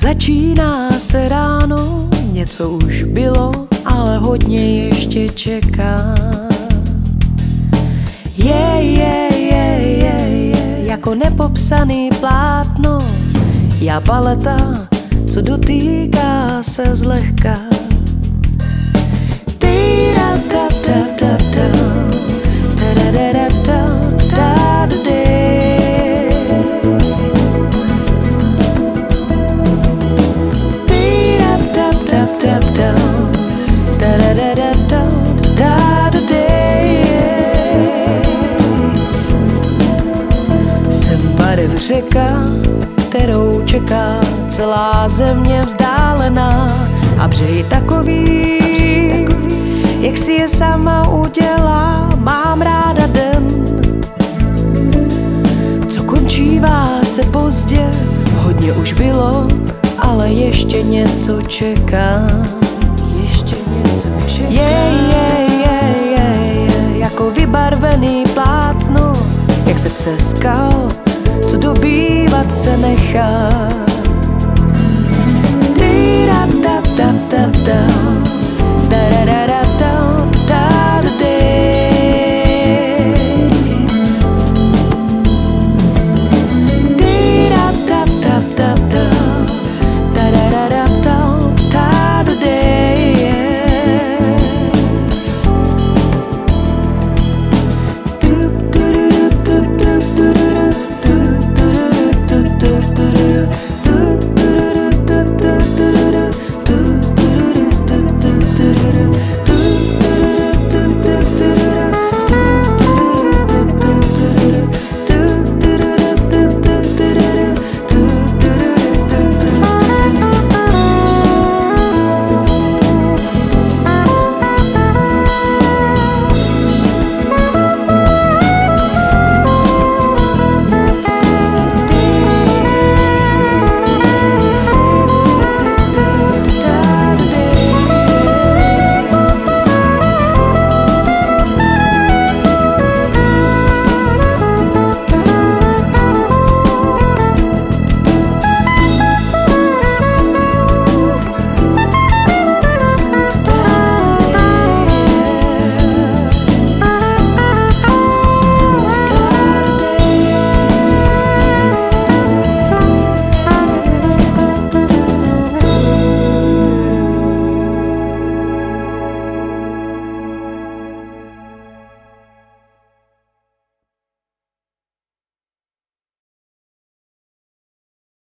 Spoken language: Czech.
Začíná se ráno, něco už bylo, ale hodně ještě čeká. Je, je, je, je, je, jako nepopsaný plátno, já paleta, co dotýká se zlehka. Řeka, kterou čeká celá země vzdálená a břej takový, jak si je sama udělá, mám ráda den, co končívá se pozdě, hodně už bylo, ale ještě něco čeká. Ještě něco čeká. Je, je, je, je, je, jako vybarvený plátno, jak srdce skal, co dobývat se nechá.